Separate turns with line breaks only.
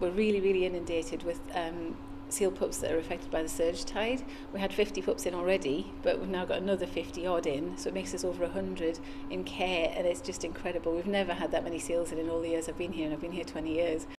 we're really, really inundated with um, seal pups that are affected by the surge tide. We had 50 pups in already, but we've now got another 50 odd in, so it makes us over 100 in care, and it's just incredible. We've never had that many seals in in all the years I've been here, and I've been here 20 years.